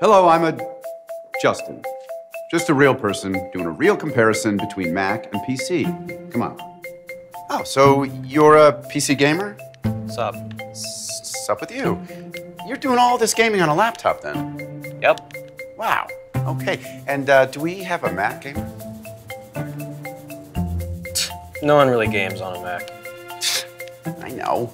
Hello, I'm a Justin. Just a real person doing a real comparison between Mac and PC. Come on. Oh, so you're a PC gamer? Sup? Sup with you? You're doing all this gaming on a laptop then? Yep. Wow. Okay. And uh, do we have a Mac gamer? No one really games on a Mac. I know.